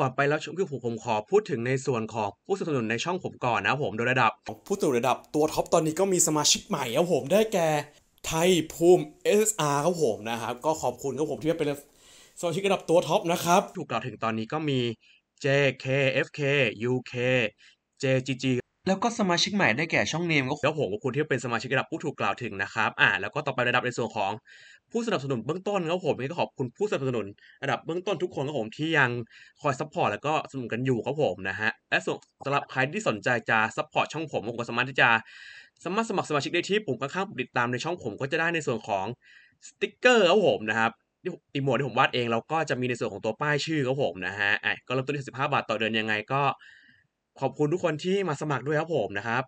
ก่อนไปแล้วชมคือผมผมขอพูดถึงในส่วนของผู้สนับสนุนในช่องผมก่อนนะผมโดยระดับผู้ตรวจระดับตัวท็อปตอนนี้ก็มีสมาชิกใหม่ครับผมได้แก่ไทยภูมิ SSR ครับผมนะครับก็ขอบคุณครับผมที่เป็นสมาชิกระดับตัวท็อปนะครับ ถูกกล่าวถึงตอนนี้ก็มี J K F K U K J G G แล้วก็สมาชิกใหม่ได้แก่ช่องเนมก็แล้วผมขอบคุณที่เป็นสมาชิกระดับผู้ถูกกล่าวถึงนะครับ อ่า แล้วก็ต่อไประดับในส่วนของผู้สนับสนุนเบื้องต้นครับผมก็ขอบคุณผู้สนับสนุนระดับเบื้องต้นทุกคนครับผมที่ยังคอย support แล้วก็สนับสนุนกันอยู่ครับผมนะฮะ และส่วนสำหรับใครที่สนใจจะ support ช่องผมผมก็สามารถที่จะสามารถสมัครสมาชิกได้ที่ปุ่มข้างๆปุ่มติดตามในช่องผมก็จะได้ในส่วนของสติ๊กเกอร์ครับผมนะครับที่ emote ที่ผมวาดเองแล้วก็จะมีในส่วนของตัวป้ายชื่อครับผมนะฮะอะก็เริ่มต้นที่15บาทต่อเดือนยังไงก็ ขอบคุณทุกคนที่มาสมัครด้วยครับผมนะครับ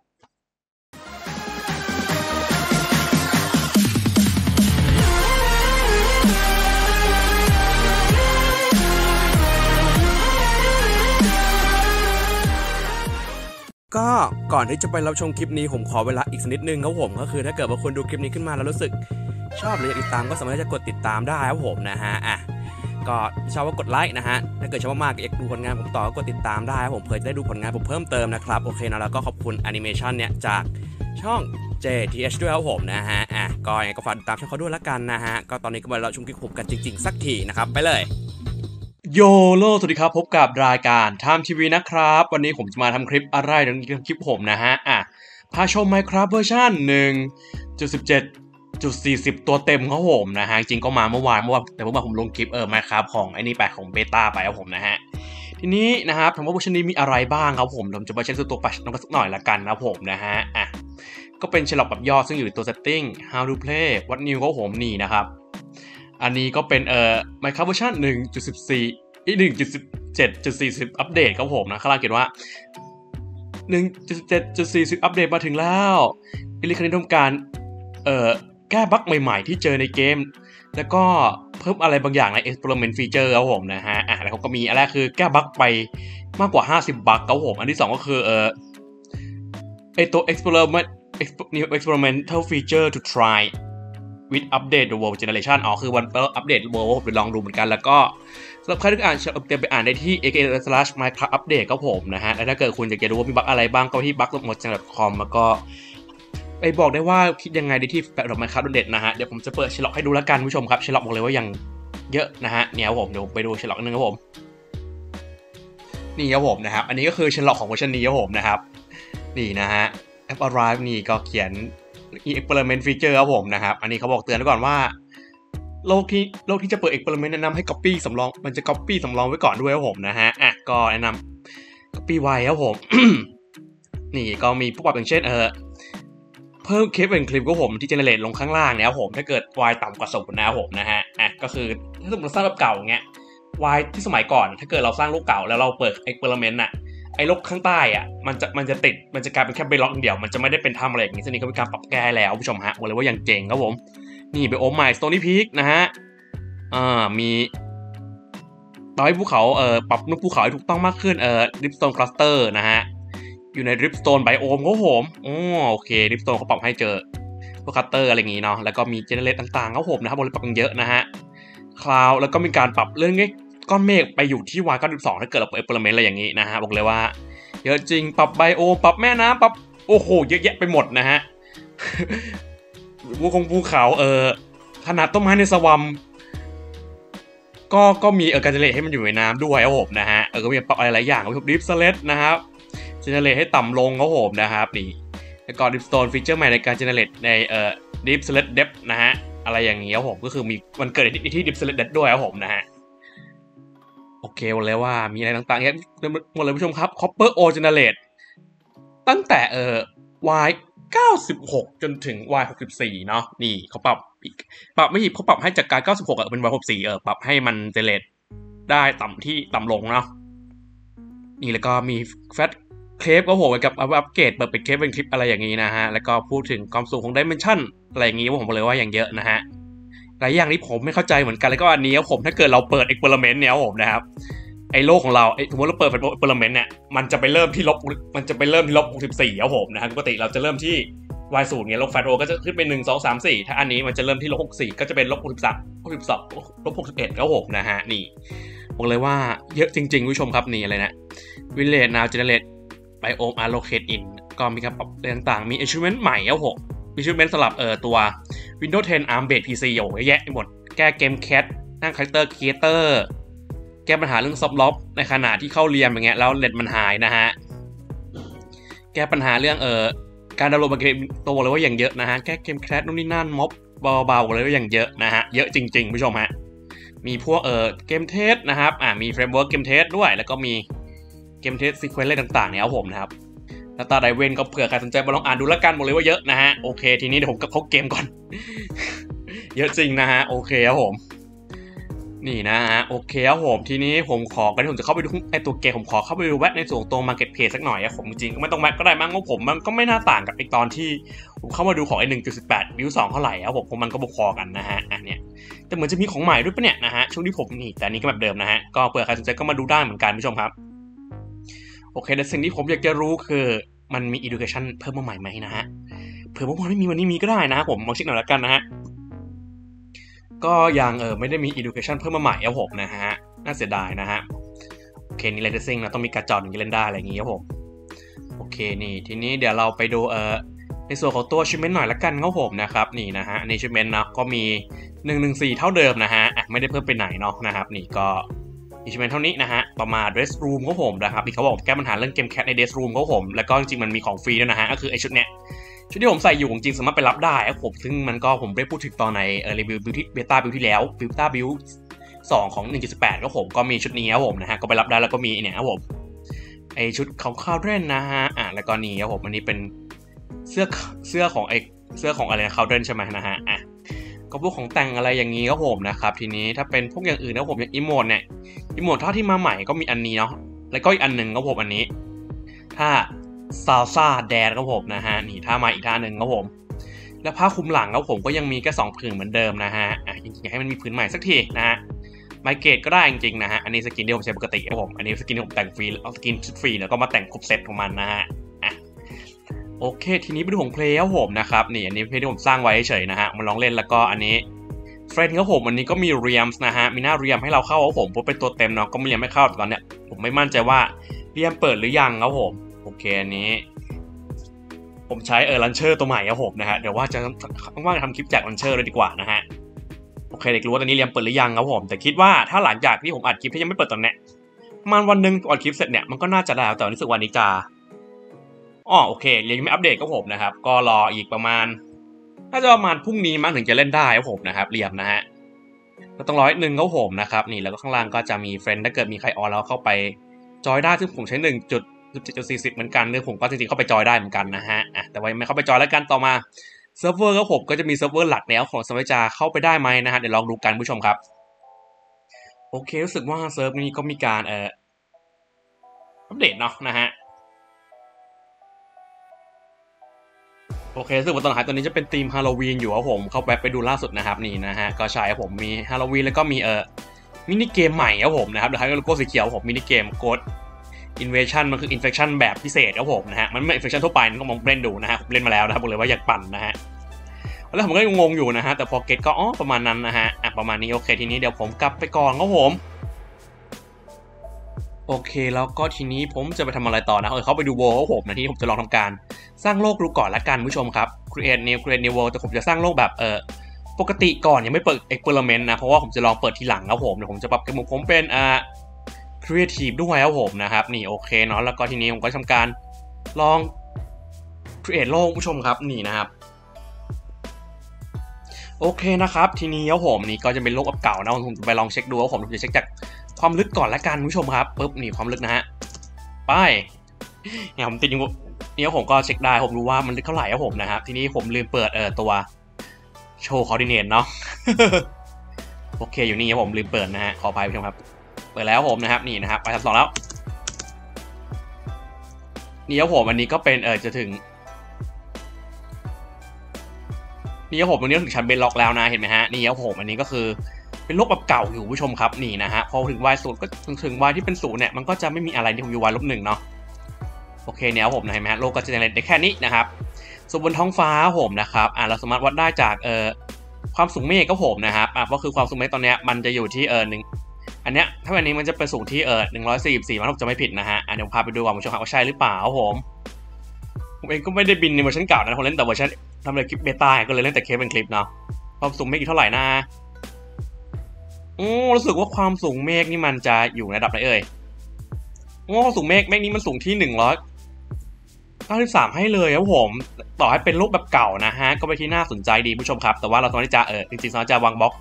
ก็ก่อนที่จะไปรับชมคลิปนี้ผมขอเวลาอีกสักนิดนึงครับผมก็คือถ้าเกิดว่าคุณดูคลิปนี้ขึ้นมาแล้วรู้สึก ชอบหรืออยากติดตามก็สามารถจะกดติดตามได้ครับผมนะฮะอะ ก็ชอบก็กดไลค์นะฮะ ถ้าเกิดชอบมากๆอยากดูผลงานผมต่อก็กดติดตามได้ครับผมเพื่อจะได้ดูผลงานผมเพิ่มเติมนะครับ โอเคนะแล้วก็ขอบคุณแอนิเมชันเนี่ยจากช่อง JTH ด้วยครับผมนะฮะ อะ ก็ยังไงก็ฝากติดตามช่องเขาด้วยละกันนะฮะ ก็ตอนนี้ก็มาเราชมคลิปผมกันจริง ๆ สักทีนะครับ ไปเลยyolo สวัสดีครับ พบกับรายการไทม์ทีวีนะครับ วันนี้ผมจะมาทำคลิปอะไรเดี๋ยวคลิปผมนะฮะ อะพาชม Minecraft เวอร์ชัน1.17 จุด40 ตัวเต็มครับผมนะฮะจริงก็มาเมื่อวานเมื่อวานแต่เมื่อวานผมลงคลิปเออ Minecraft ของไอ้นี่ไปของ beta ไปครับผมนะฮะทีนี้นะครับถามว่าเวอร์ชันนี้มีอะไรบ้างครับผมผมจะมาเช็คตัว patch note สักหน่อยละกันนะผมนะฮะอะก็เป็น changelog แบบย่อซึ่งอยู่ตัว setting how to play what new ครับผมนี่นะครับอันนี้ก็เป็นเอ่อ Minecraft เวอร์ชัน1.14อีก1.17.40 อัปเดตครับผมนะข้างล่างเขียนว่า1.7.40 อัปเดตมาถึงแล้วอิลิคันนี้ต้องการเอ่อ แก้บั๊กใหม่ๆ ที่เจอในเกม แล้วก็เพิ่มอะไรบางอย่างใน experiment feature ครับผมนะฮะอะแล้วเขาก็มีอันแรกคือแก้บั๊กไปมากกว่า 50 บั๊กครับผม อันที่ 2 ก็คือเอ่อไอตัว experiment new experimental feature to try with update the world generation อ๋อ คือวันอัปเดต world ผมไปลองดูเหมือนกัน แล้วก็สำหรับใครที่อ่านเตรียมไปอ่านได้ที่ aka.ms slash minecraft update ครับผมนะฮะ แล้วถ้าเกิดคุณอยากจะรู้ว่ามีบั๊กอะไรบ้าง ก็ที่ bug.com แล้วก็ ไปบอกได้ว่าคิดยังไงด้ที่ feedback Minecraft net นะฮะ เดี๋ยวผมจะเปิด changelog ให้ดูแล้วกันผู้ชมครับ changelog บอกเลยว่ายังเยอะนะฮะเนี่ยผมเดี๋ยวผมไปดู changelog นึงครับผมนี่ครับผมนะครับ อันนี้ก็คือ changelog ของเวอร์ชันนี้ครับผมนะครับ นี่นะฮะ App Arrive นี่ก็เขียน experiment feature ครับผมนะครับ อันนี้เขาบอกเตือนไว้ก่อนว่าโลกที่โลกที่จะเปิด experiment แนะนำให้ copy สำรอง มันจะ copy สำรองไว้ก่อนด้วยครับผมนะฮะอะก็แนะนำ copy ไว้ครับผม นี่ก็มีผู้ปรับอย่างเช่นเออ เพิ่มคลิปเป็นคลิปก็ผมที่เจเนเรตลงข้างล่างเนี่ยครับผมถ้าเกิด y ต่ำกว่าศูนย์นะครับผมนะฮะอะก็คือถ้าสมมติสร้างแบบเก่าเงี้ย y ที่สมัยก่อนถ้าเกิดเราสร้างรูปเก่าแล้วเราเปิด experiment น่ะไอ้ลกข้างใต้อะมันจะมันจะติดมันจะกลายเป็นแค่บล็อกเดียวมันจะไม่ได้เป็นทำอะไรอย่างนี้ซึ่งนี่ก็เป็นการปรับแก้แล้วผู้ชมฮะบอกเลยว่าอย่างเจ๋งครับผม นี่ biome ใหม่ stony peak นะฮะอ่ามีปรับให้ภูเขาเอ่อปรับนุกภูเขาให้ถูกต้องมากขึ้นเอ่อ dripstone cluster นะฮะ อยู่ใน dripstone biome ครับผมอ๋อโอเค dripstone เขาปรับให้เจอพวก cluster อะไรอย่างงี้เนาะแล้วก็มี generate ต่างๆครับผมนะครับบอกเลยปรับกันเยอะนะฮะ cloud แล้วก็มีการปรับเรื่องนี้ก้อนเมฆไปอยู่ที่ Y 92ถ้าเกิดเราเปิด experiment อะไรอย่างงี้นะฮะบอกเลยว่าเยอะจริงปรับ biome ปรับแม่น้ำปรับโอ้โหเยอะแยะไปหมดนะฮะภูคงภูเขาเออขนาดต้นไม้ใน swamp ก็ก็มีเออการ generate ให้มันอยู่ในน้ำด้วยครับผมนะฮะเออก็มีปรับอะไรหลายอย่างครับ deepslate นะครับ generate ให้ต่ำลงครับผมนะครับนี่แล้วก็ dripstone feature ใหม่ในการ generate ในเอ่อ deepslate depth นะฮะอะไรอย่างนี้ครับผมก็คือมีมันเกิดในที่ดิฟสเลตเดฟด้วยครับผมนะฮะโอเคหมดเลยว่ามีอะไรต่างๆเนี่ยหมดเลยผู้ชมครับ Copper O Generate ตั้งแต่เอ่อ Y 96 จนถึง Y 64 เนาะนี่เขาปรับปรับไม่ผิดเขาปรับให้จากการ 96อะเป็น Y 64 เออปรับให้มันเจเลตได้ต่ำที่ต่ำลงเนาะนี่แล้วก็มีแฟต เคลปก็โหกับอัปเกรดเปิดเป็นเคลปเป็นคลิปอะไรอย่างนี้นะฮะ แล้วก็พูดถึงความสูงของดิเมนชันอะไรอย่างนี้ผมบอกเลยว่าอย่างเยอะนะฮะหลายอย่างที่ผมไม่เข้าใจเหมือนกันแล้วก็อันนี้ผมถ้าเกิดเราเปิด experiment เนี่ยผมนะครับไอ้โลกของเราไอ้สมมติเราเปิดเป็น experiment เนี่ยมันจะไปเริ่มที่ลบมันจะไปเริ่มที่ลบ64ครับผมนะฮะปกติเราจะเริ่มที่ y ศูนย์เนี่ยลบแฟตโอก็จะขึ้นเป็นหนึ่งสองสามสี่ถ้าอันนี้มันจะเริ่มที่ลบหกสี่ก็จะเป็นลบหกสิบสามลบสิบสองลบหกสิบเอ็ดก็หกนะฮะนี่บอกเลยว่าเยอะจริงๆผู้ชมครับนี่อะไรนะ village now generate biome are located in ก็มีการปรับอะไรต่างๆ มี achievement ใหม่แล้วหก achievement สำหรับเออตัว Windows 10 ARM based PC โอ้โหเยอะแยะไปหมด แก้เกม crash ใน character creator แก้ปัญหาเรื่อง soft lock ในขณะที่เข้า Realm อย่างเงี้ยแล้วเน็ตมันหายนะฮะ แก้ปัญหาเรื่องเออการดาวน์โหลดเกมตัวเลยว่าอย่างเยอะนะฮะ แก้เกมแคทนู่นนี่นั่นม็อกเลยว่าอย่างเยอะนะฮะ เยอะจริงๆผู้ชมฮะมีพวกเออ GameTest นะครับ อ่ามี framework GameTest ด้วย แล้วก็มี GameTest sequence อะไรต่างๆเนี่ยเอาผมนะครับแล้วตาไดเวนก็เผื่อใครสนใจมาลองอ่านดูแล้วกันบอกเลยว่าเยอะนะฮะโอเคทีนี้เดี๋ยวผมก็เข้าเกมก่อน เยอะจริงนะฮะโอเคครับผม นี่นะฮะโอเคครับผมทีนี้ผมขอกันที่ผมจะเข้าไปดูไอตัวเกมผมขอเข้าไปดูแวะในส่วนของตัว Market Place สักหน่อยอะผมจริงๆก็ไม่ต้องแวะก็ได้มั้งเพราะผมมันก็ไม่น่าต่างกับไอตอนที่ผมเข้ามาดูของไอ1.18วิว2เท่าไหร่ครับผมผมมันก็บกพอกันนะฮะอันเนี้ยแต่เหมือนจะมีของใหม่ด้วยปะเนี่ยนะฮะช่วงที่ผมนี่แต่นี้ก็แบบเดิมนะฮะก็เผื่อใครสนใจก็มาดูได้เหมือนกันผู้ชมครับ โอเคแต่สิ่งที่ผมอยากจะรู้คือมันมี education เพิ่มมาใหม่ไหมนะฮะเผื่อว่ามันไม่มีวันนี้มีก็ได้นะฮะผมลองเช็คหน่อยแล้วกันนะฮะก็ยังเออไม่ได้มี education เพิ่มมาใหม่ครับผมนะฮะน่าเสียดายนะฮะโอเคนี่เลนซิ่งนะต้องมีการ์ดจอถึงจะเล่นได้อะไรอย่างงี้ครับผมโอเคนี่ทีนี้เดี๋ยวเราไปดูเออในส่วนของตัวชิมเมนหน่อยละกันครับผมนะครับนี่นะฮะในชิมเมนนะก็มี 114 เท่าเดิมนะฮะไม่ได้เพิ่มไปไหนเนาะนะครับ นี่ก็achievement เท่านี้นะฮะ ประมาณ dress room ครับผมนะครับที่เขาบอกแก้ปัญหาเรื่องเกมแคทใน dress room ครับผม แล้วก็จริงๆมันมีของฟรีด้วยนะฮะ ก็คือไอชุดเนี้ยชุดที่ผมใส่อยู่จริงๆสามารถไปรับได้ครับผม ซึ่งมันก็ผมได้พูดถึงตอนในเออรีวิว build ที่ beta build ที่แล้ว beta build สองของ 1.18ก็ผมก็มีชุดนี้ครับผมนะฮะก็ไปรับได้แล้วก็มีเนี่ยครับผมไอชุดของคาวเดนนะฮะอะแล้วก็นี่ครับผมอันนี้เป็นเสื้อเสื้อของไอเสื้อของอะไรนะคาวเดนใช่ไหมนะฮะ อะ ก็พวกของแต่งอะไรอย่างนี้ครับผมนะครับ ทีนี้ถ้าเป็นพวกอย่างอื่นนะผมอย่าง emote เนี่ย emote ถ้าที่มาใหม่ก็มีอันนี้เนาะแล้วก็อีกอันหนึ่งครับผมอันนี้ ถ้าซาลซาแดนครับผมนะฮะนี่ท่ามาอีกท่าหนึ่งครับผม แล้วผ้าคลุมหลังครับผมก็ยังมีแค่สองผืนเหมือนเดิมนะฮะอะจริงๆให้มันมีผืนใหม่สักทีนะฮะ Minecraft ก็ได้จริงๆนะฮะอันนี้ skin ที่ผมใช้ปกติครับผมอันนี้ skin ที่ผมแต่งฟรีเอา skin ชุดฟรีแล้วก็มาแต่งครบเซตของมันนะฮะ โอเค ทีนี้ไปดูของ play ครับผมนะครับนี่อันนี้ play ที่ผมสร้างไว้เฉยนะฮะมาลองเล่นแล้วก็อันนี้ friend ครับผมอันนี้ก็มี Realms นะฮะมีหน้า Realm ให้เราเข้าครับผมเพราะเป็นตัวเต็มเนาะก็ไม่ Realm ไม่เข้าตอนเนี้ยผมไม่มั่นใจว่า Realm เปิดหรือยังครับผมโอเคอันนี้ ผมใช้เออ launcher ตัวใหม่ครับผมนะฮะเดี๋ยวว่าจะว่างทำคลิปจาก launcher เลยดีกว่านะฮะโอเคเด็กรู้ว่าตอนนี้ Realm เปิดหรือยังครับผมแต่คิดว่าถ้าหลังจากที่ผมอัดคลิปที่ยังไม่เปิดตอนเนี้ยประมาณวันหนึ่งอัดคลิปเสร็จเนี่ยมันก็น่าจะได้แต่รู้สึกวันนี้จะ อ๋อโอเคยังไม่อัปเดตครับผมนะครับ ก็รออีกประมาณน่าจะประมาณพรุ่งนี้มั้งถึงจะเล่นได้ครับผมนะครับ Realm นะฮะก็ต้องร้อยหนึ่งครับผมนะครับนี่แล้วก็ข้างล่างก็จะมี friend ถ้าเกิดมีใครออนแล้วเข้าไปจอยได้ซึ่งผมใช้หนึ่งจุด17.40เหมือนกันเรื่องผมก็จริงๆเข้าไปจอยได้เหมือนกันนะฮะอะแต่ว่ายังไม่เข้าไปจอยแล้วกันต่อมาเซิร์ฟเวอร์ก็ผมก็จะมีเซิร์ฟเวอร์หลักแนวของสมัยจาเข้าไปได้ไหมนะฮะเดี๋ยวลองดูกันผู้ชมครับ โอเครู้สึกว่าเซิร์ฟนี้ก็มีการเอ่ออัปเดตเนาะนะฮะ โอเคซึ่งตอนหายตัวนี้จะเป็นธีมฮาโลวีนอยู่ครับผม เข้าไปไปดูล่าสุดนะครับนี่นะฮะ ก็ใช่ครับผมมีฮาโลวีนแล้วก็มีเอ่อมินิเกมใหม่ครับผมนะครับเดี๋ยวให้โลโก้สีเขียวผมมินิเกมโกด invasion มันคือ infection แบบพิเศษครับผมนะฮะ มันไม่ infection ทั่วไปนะก็มองเล่นดูนะฮะผมเล่นมาแล้วนะครับบอกเลยว่าอยากปั่นนะฮะแล้วผมก็งงงอยู่นะฮะแต่พอ get ก็อ๋อประมาณนั้นนะฮะอะประมาณนี้โอเคทีนี้เดี๋ยวผมกลับไปก่อนครับผม โอเค แล้วก็ทีนี้ผมจะไปทำอะไรต่อนะ เออเข้าไปดู world ครับผมนะที่ผมจะลองทำการสร้างโลกดูก่อนละกันผู้ชมครับ create new create new world แต่ผมจะสร้างโลกแบบเออปกติก่อนยังไม่เปิด experiment นะ เพราะว่าผมจะลองเปิดทีหลังครับผมเดี๋ยวผมจะปรับเกมของผมเป็นอ่าครีเอทีฟด้วยครับผมนะครับ นี่โอเคเนาะแล้วก็ทีนี้ผมก็ทำการลอง create โลกผู้ชมครับนี่นะครับโอเคนะครับ ทีนี้ครับผมนี่ก็จะเป็นโลกเก่านะผมจะไปลองเช็คดูครับผมผมจะเช็คจาก ความลึกก่อนละกันผู้ชมครับปุ๊บนี่ความลึกนะฮะไปเนี่ยผมติดอยู่เนี่ยผมก็เช็คได้ผมรู้ว่ามันลึกเท่าไหร่ครับผมนะครับ ทีนี้ผมลืมเปิดเอ่อตัว show coordinate เนาะโอเคอยู่นี่ครับผมลืมเปิดนะฮะขออภัยผู้ชมครับ เปิดแล้วผมนะครับนี่นะครับไปทับสองแล้วนี่ครับผมอันนี้ก็เป็นเออจะถึงนี่ครับผมตรงนี้ถึงชั้นเบนล็อกแล้วนะเห็นไหมฮะนี่ครับผมอันนี้ก็คือ เป็นโลกแบบเก่าอยู่ผู้ชมครับนี่นะฮะพอถึง y ศูนย์ก็ถึงถึง y ที่เป็นศูนย์เนี่ยมันก็จะไม่มีอะไรที่ผมอยู่ y ลบหนึ่งเนาะโอเคเนี่ยผมเห็นไหมฮะโลกก็จะเนเรตได้แค่นี้นะครับส่วนบนท้องฟ้าผมนะครับอ่าเราสามารถวัดได้จากเอ่อความสูงเมฆก็ผมนะครับอ่าก็คือความสูงเมฆตอนเนี้ยมันจะอยู่ที่เอ่อหนึ่งอันเนี้ยถ้าวันนี้มันจะเป็นสูงที่เอ่อหนึ่งร้อยสี่สิบสี่มันผมจะไม่ผิดนะฮะอ่าเดี๋ยวพาไปดูว่าผมชมว่าใช่หรือเปล่าผมผมเองก็ไม่ได้บินในเวอร์ชันเก่านะผมเล่นแต่เวอร์ชันทำเลยคลิปเบต้าก็เลยเล่นแต่เคปเป็นคลิปเนาะความสูงเมฆอยู่เท่าไหร่นะ โอ้รู้สึกว่าความสูงเมฆนี่มันจะอยู่ในระดับไหนเอ่ยโอ้สูงเมฆเมฆนี้มันสูงที่หนึ่งร้อยเก้าสิบสามให้เลยครับผม ต่อให้เป็นรูปแบบเก่านะฮะ ก็เป็นที่น่าสนใจดีผู้ชมครับ แต่ว่าเราสามารถจะเออจริงๆสามารถจะวางบล็อก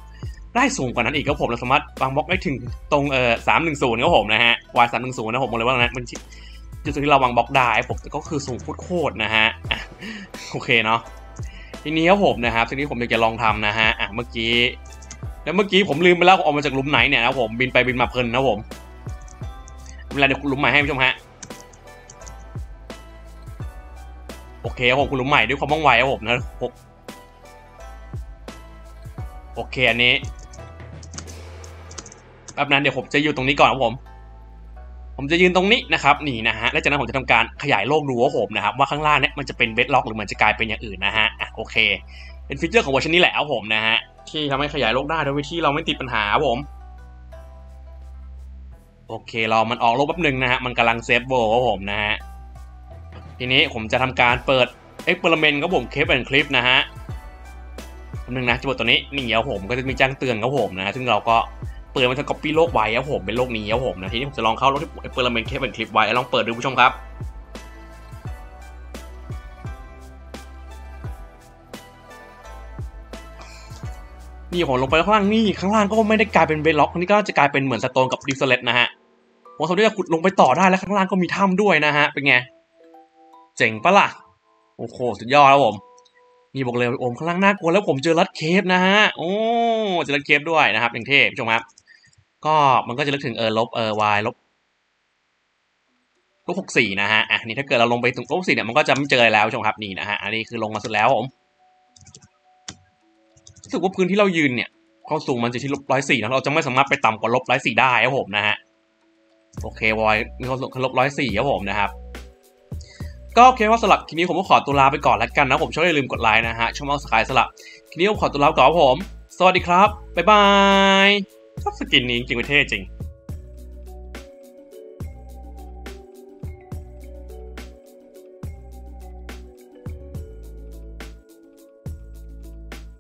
ได้สูงกว่านั้นอีกครับผมเราสามารถวางบล็อกได้ถึงตรงเออสามหนึ่งศูนย์ครับผมนะฮะ y สามหนึ่งศูนย์นะผมบอกเลยว่านั้นมันจุดที่เราวางบล็อกได้ผมก็คือสูงโคตรๆนะฮะโอเคเนาะทีนี้ครับผมนะครับทีนี้ผมอยากจะลองทำนะฮะอะเมื่อกี้ แล้วเมื่อกี้ผมลืมไปแล้วออกมาจากหลุมไหนเนี่ยนะผมบินไปบินมาเพลินนะผมเวลาเดี๋ยวหลุมใหม่ให้ผู้ชมฮะโอเคครับผมขุดหลุมใหม่ด้วยความว่องไวครับผมนะหกโอเคอันนี้แป๊บนั้นเดี๋ยวผมจะอยู่ตรงนี้ก่อนครับผม ผมจะยืนตรงนี้นะครับนี่นะฮะแล้วจากนั้นผมจะทำการขยายโลกดูว่าผมนะครับว่าข้างล่างเนี่ยมันจะเป็น bedrock หรือมันจะกลายเป็นอย่างอื่นนะฮะอะโอเค เป็นฟีเจอร์ของเวอร์ชันนี้แหละครับผมนะฮะ ที่ทำให้ขยายโลกได้โดยที่เราไม่ติดปัญหาผม โอเคเรามันออกโลกแป๊บหนึงนะฮะ มันกำลัง save world ครับผมนะฮะ ทีนี้ผมจะทำการเปิด experiment ครับผม Cave and Cliff นะฮะแป๊บนึงนะจะกดตัวนี้นี่ครับผมก็จะมีแจ้งเตือนครับผมนะ ซึ่งเราก็เปิดมันจะก๊อปปี้โลกไว้ครับผมเป็นโลกนี้ครับผมนะทีนี้ผมจะลองเข้าโลกที่ experiment Cave and Cliff ไว้ลองเปิดดูผู้ชมครับ นี่ผมลงไปข้างล่างนี่ข้างล่างก็ไม่ได้กลายเป็น bedrock นี่ก็จะกลายเป็นเหมือน stone กับ deepslate นะฮะผมสามารถจะขุดลงไปต่อได้แล้วข้างล่างก็มีถ้ำด้วยนะฮะเป็นไงเจ๋งปะล่ะโอ้โหสุดยอดแล้วผมนี่บอกเลยโอมข้างล่างน่ากลัวแล้วผมเจอรัดเคฟนะฮะโอ้เจอรัดเคฟด้วยนะครับอย่างเท่ผู้ชมครับก็มันก็จะลึกถึงเออลบเออ y ลบลบหกสี่นะฮะอะนี่ถ้าเกิดเราลงไปถึงลบสี่เนี่ยมันก็จะไม่เจออะไรแล้วผู้ชมครับนี่นะฮะอันนี้คือลงมาสุดแล้วผม สึกว่าพื้นที่เรายืนเนี่ยความสูงมันจะที่ลบร้อยสี่นะเราจะไม่สามารถไปต่ำกว่าลบร้อยสี่ได้ครับผมนะฮะโอเควอยมีความสูงลบร้อยสี่ครับผมนะครับก็โอเคว่าสลับคลิปนี้ผมก็ขอตัวลาไปก่อนแล้วกันนะผมช่วยอย่าลืมกดไลค์นะฮะช่องมังสกายสลับคลิปนี้ผมขอตัวลาก่อนครับผม สวัสดีครับบ๊ายบายชอบสกินนี้จริงๆเท่จริง